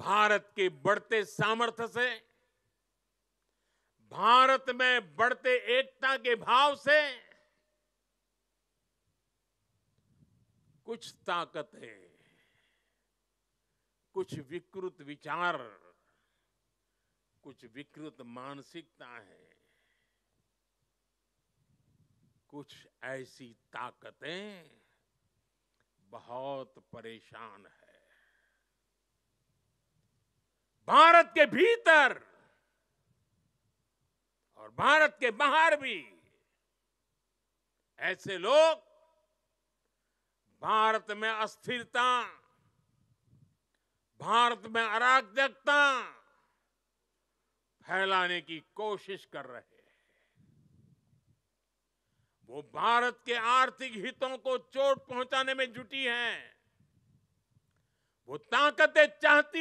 भारत के बढ़ते सामर्थ्य से, भारत में बढ़ते एकता के भाव से कुछ ताकतें, कुछ विकृत विचार, कुछ विकृत मानसिकता है कुछ ऐसी ताकतें बहुत परेशान है। भारत के भीतर और भारत के बाहर भी ऐसे लोग भारत में अस्थिरता, भारत में अराजकता फैलाने की कोशिश कर रहे हैं। वो भारत के आर्थिक हितों को चोट पहुँचाने में जुटी हैं। वो ताकतें चाहती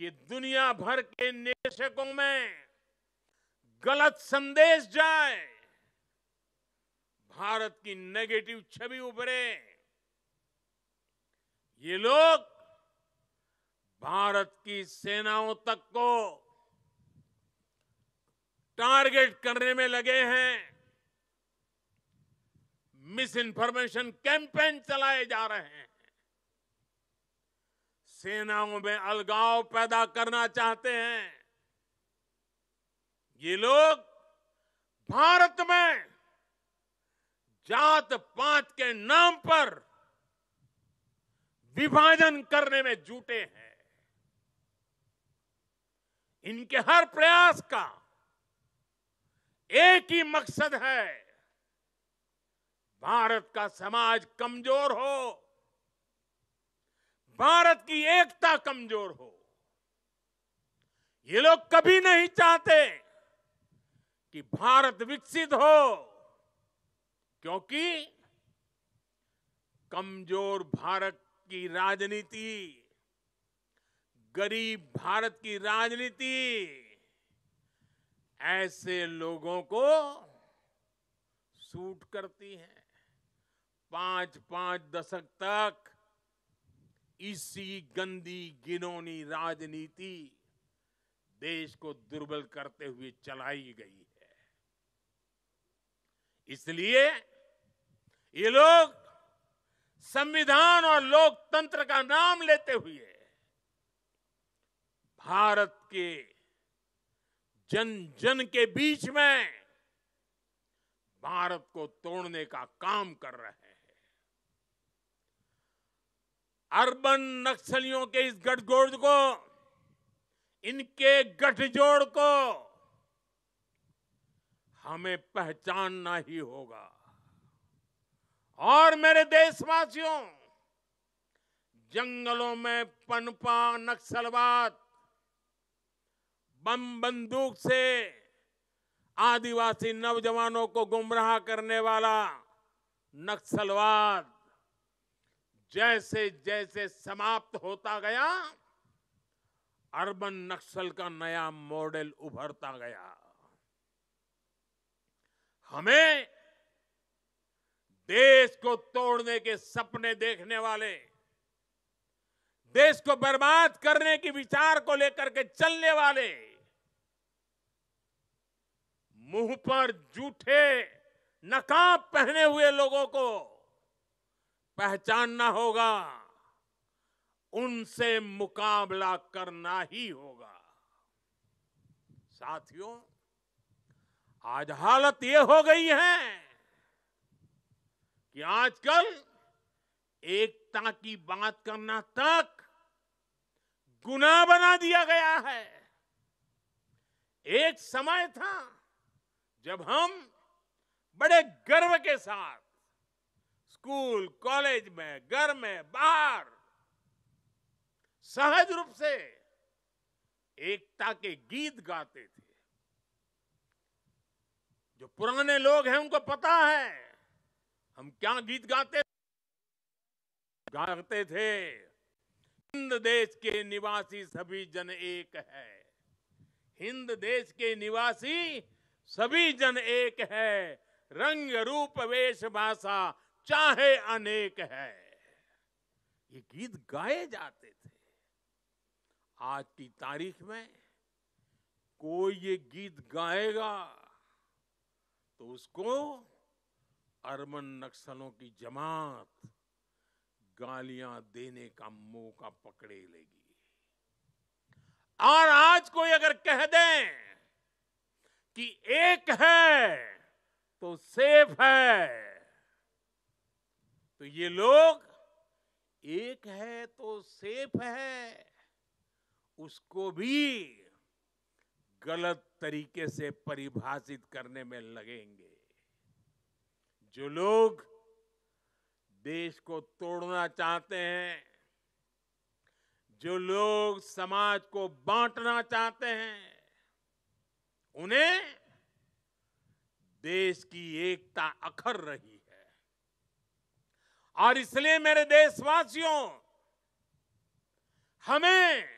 कि दुनिया भर के निवेशकों में गलत संदेश जाए, भारत की नेगेटिव छवि उभरे। ये लोग भारत की सेनाओं तक को टारगेट करने में लगे हैं। मिस इन्फॉर्मेशन कैंपेन चलाए जा रहे हैं। सेनाओं में अलगाव पैदा करना चाहते हैं। ये लोग भारत में जात पात के नाम पर विभाजन करने में जुटे हैं। इनके हर प्रयास का एक ही मकसद है, भारत का समाज कमज़ोर हो। भारत की एकता कमज़ोर हो। ये लोग कभी नहीं चाहते कि भारत विकसित हो, क्योंकि कमज़ोर भारत की राजनीति, गरीब भारत की राजनीति, ऐसे लोगों को सूट करती है। पाँच पाँच दशक तक इसी गंदी गिनौनी राजनीति देश को दुर्बल करते हुए चलाई गई है। इसलिए ये लोग संविधान और लोकतंत्र का नाम लेते हुए भारत के जन जन के बीच में भारत को तोड़ने का काम कर रहे हैं। अर्बन नक्सलियों के इस गठजोड़ को, इनके गठजोड़ को हमें पहचानना ही होगा। और मेरे देशवासियों, जंगलों में पनपा नक्सलवाद, बम बंदूक से आदिवासी नौजवानों को गुमराह करने वाला नक्सलवाद जैसे जैसे समाप्त होता गया, अर्बन नक्सल का नया मॉडल उभरता गया। हमें देश को तोड़ने के सपने देखने वाले, देश को बर्बाद करने के विचार को लेकर के चलने वाले, मुँह पर जूठे नकाब पहने हुए लोगों को पहचानना होगा, उनसे मुकाबला करना ही होगा। साथियों, आज हालत ये हो गई है कि आजकल एकता की बात करना तक गुनाह बना दिया गया है। एक समय था जब हम बड़े गर्व के साथ स्कूल, कॉलेज में, घर में, बाहर। सहज रूप से एकता के गीत गाते थे। जो पुराने लोग हैं, उनको पता है, हम क्या गीत गाते गाते थे। हिंद देश के निवासी सभी जन एक है। हिंद देश के निवासी सभी जन एक है। रंग, रूप, वेश, भाषा चाहे अनेक है। ये गीत गाए जाते थे। आज की तारीख में कोई ये गीत गाएगा तो उसको अरबन नक्सलों की जमात गालियाँ देने का मौका पकड़े लेगी। और आज कोई अगर कह दें कि एक है तो सेफ़ है। तो ये लोग एक है तो सेफ़ है, उसको भी गलत तरीके से परिभाषित करने में लगेंगे। जो लोग देश को तोड़ना चाहते हैं, जो लोग समाज को बांटना चाहते हैं, उन्हें देश की एकता अखर रही और इसलिए मेरे देशवासियों, हमें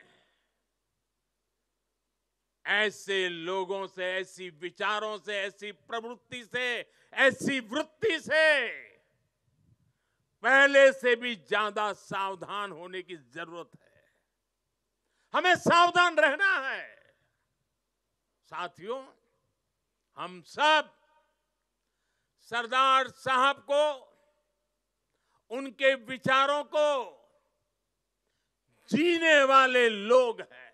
ऐसे लोगों से, ऐसी विचारों से, ऐसी प्रवृत्ति से, ऐसी वृत्ति से पहले से भी ज़्यादा सावधान होने की ज़रूरत है। हमें सावधान रहना है। साथियों, हम सब सरदार साहब को उनके विचारों को जीने वाले लोग हैं।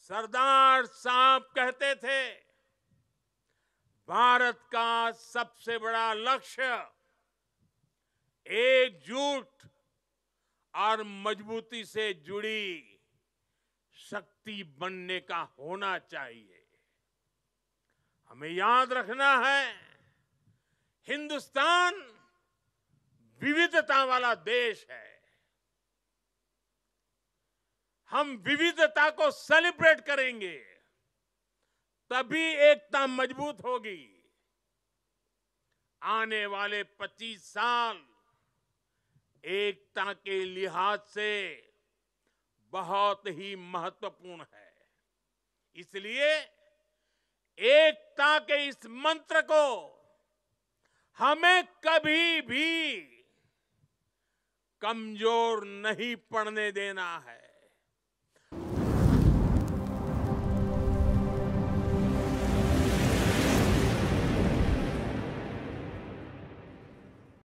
सरदार साहब कहते थे, भारत का सबसे बड़ा लक्ष्य एकजुट और मजबूती से जुड़ी शक्ति बनने का होना चाहिए। हमें याद रखना है, हिंदुस्तान विविधता वाला देश है। हम विविधता को सेलिब्रेट करेंगे, तभी एकता मज़बूत होगी। आने वाले 25 साल एकता के लिहाज से बहुत ही महत्वपूर्ण है। इसलिए एकता के इस मंत्र को हमें कभी भी कमज़ोर नहीं पड़ने देना है।